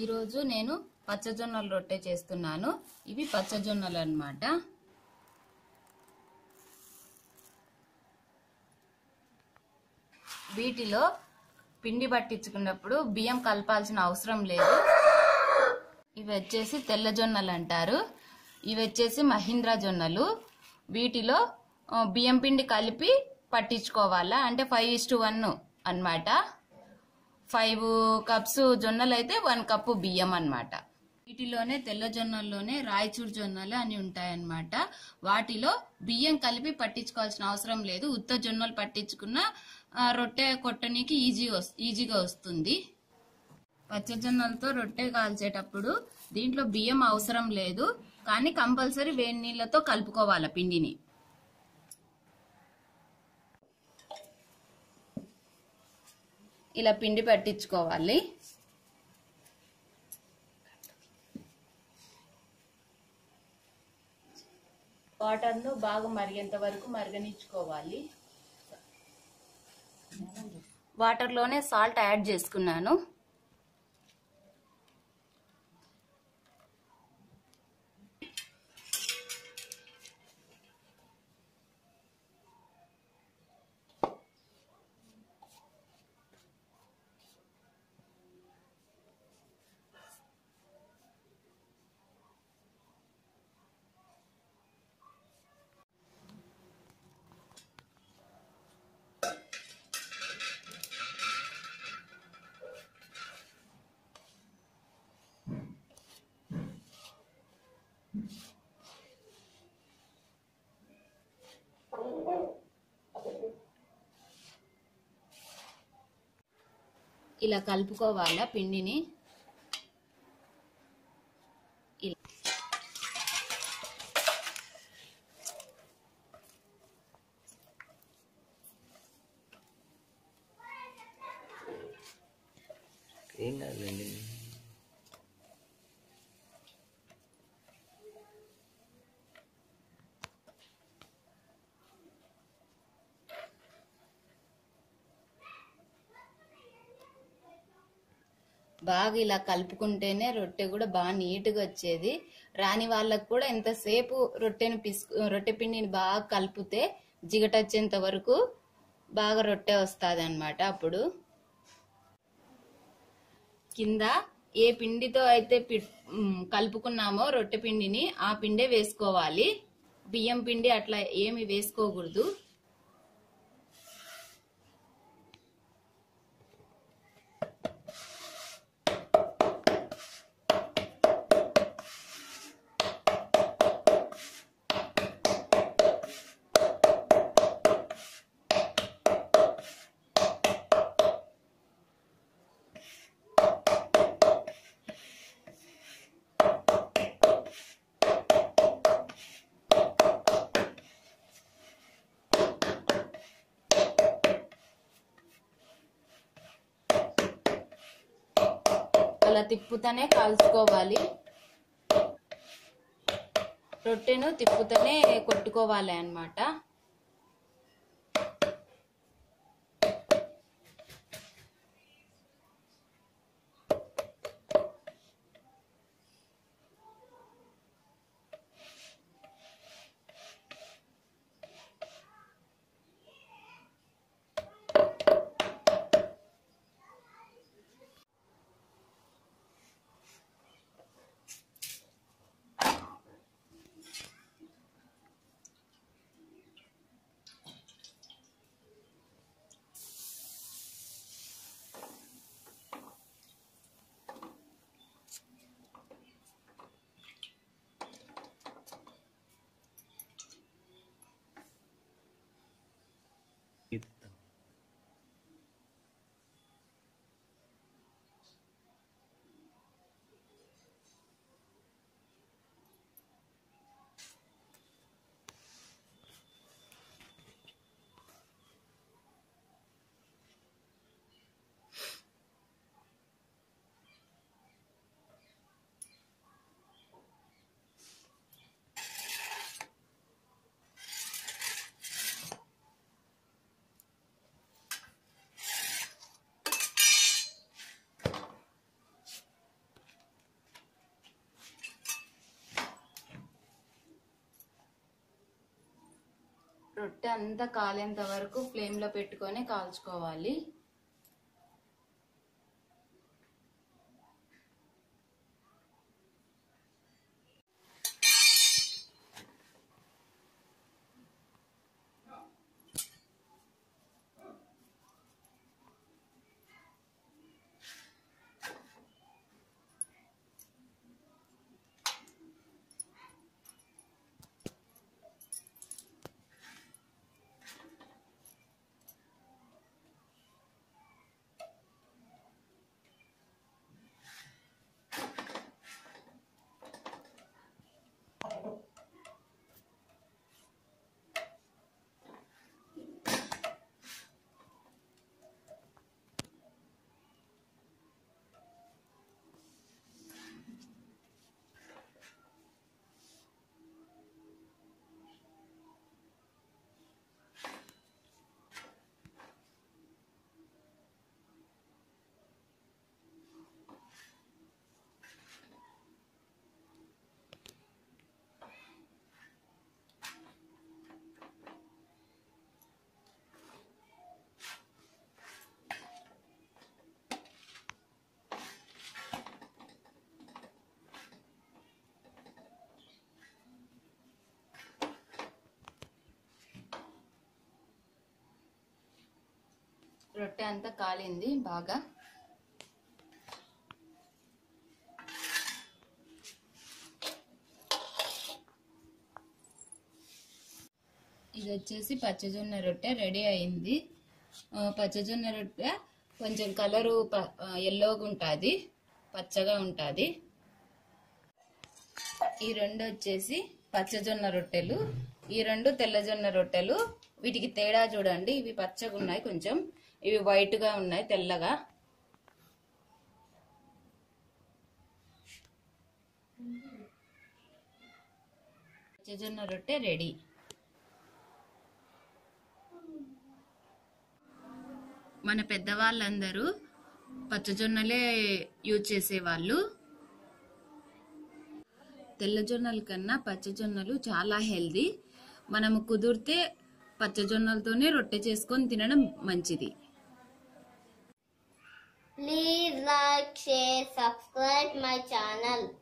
ఈరోజు నేను పచ్చజొన్నల రొట్టె చేస్తున్నాను. ఇవి పచ్చజొన్నలు అన్నమాట. వీటిలో పిండి పట్టించుకున్నప్పుడు బియ్యం కలపాల్సిన అవసరం లేదు. ఇవి వచ్చేసి తెల్ల జొన్నలు అంటారు. ఇవి వచ్చేసి మహీంద్రా జొన్నలు. వీటిలో బియ్యం పిండి కలిపి పట్టించుకోవాలా? అంటే ఫైవ్ ఇస్ టు వన్ అనమాట ఫైవ్ కప్స్ జొన్నలు అయితే వన్ కప్పు బియ్యం అన్నమాట. వీటిలోనే తెల్ల జొన్నల్లోనే రాయచూరు జొన్నలు అని ఉంటాయన్నమాట. వాటిలో బియ్యం కలిపి పట్టించుకోవాల్సిన అవసరం లేదు. ఉత్త జొన్నలు పట్టించుకున్న రొట్టె కొట్టనికి ఈజీ ఈజీగా వస్తుంది. పచ్చజొన్నలతో రొట్టె కాల్చేటప్పుడు దీంట్లో బియ్యం అవసరం లేదు. కానీ కంపల్సరీ వేడి నీళ్ళతో కలుపుకోవాలి పిండిని. ఇలా పిండి పట్టించుకోవాలి. వాటర్ను బాగా మరిగేంత వరకు మరగనిచ్చుకోవాలి. వాటర్లోనే సాల్ట్ యాడ్ చేసుకున్నాను. ఇలా కలుపుకోవాలా పిండిని. ఇలా. ఏం కాదులేండి. బాగా ఇలా కలుపుకుంటేనే రొట్టె కూడా బాగా నీట్గా వచ్చేది. రాని వాళ్ళకు కూడా ఎంతసేపు రొట్టెని పిసుకు రొట్టె పిండిని బాగా కలిపితే జిగటొచ్చేంత వరకు బాగా రొట్టె వస్తుంది అనమాట అప్పుడు. కింద ఏ పిండితో అయితే పి- కలుపుకున్నామో రొట్టె పిండిని ఆ పిండే వేసుకోవాలి. బియ్యం పిండి అట్లా ఏమి వేసుకోకూడదు. అలా తిప్పుతూనే కాల్చుకోవాలి. రొట్టెను తిప్పుతూనే కొట్టుకోవాలి అన్నమాట రొట్టె అంతా కాలేంత వరకు ఫ్లేమ్లో పెట్టుకొని కాల్చుకోవాలి. రొట్టె అంతా కాలింది బాగా. ఇది వచ్చేసి పచ్చజొన్న రొట్టె రెడీ అయింది. పచ్చజొన్న రొట్టె కొంచెం కలరు ఎల్లోగా ఉంటుంది పచ్చగా ఉంటుంది. ఈ రెండు వచ్చేసి పచ్చజొన్న రొట్టెలు ఈ రెండు తెల్లజొన్న రొట్టెలు. వీటికి తేడా చూడండి ఇవి పచ్చగా ఉన్నాయి కొంచెం. ఇవి వైట్గా ఉన్నాయి తెల్లగా. పచ్చజొన్న రొట్టె రెడీ మన పెద్దవాళ్ళందరూ పచ్చజొన్నలే యూజ్ చేసేవాళ్ళు. తెల్లజొన్నల కన్నా పచ్చజొన్నలు చాలా హెల్దీ మనము కుదిరితే పచ్చజొన్నలతోనే రొట్టె చేసుకొని తినడం మంచిది. Please like, share, subscribe my channel.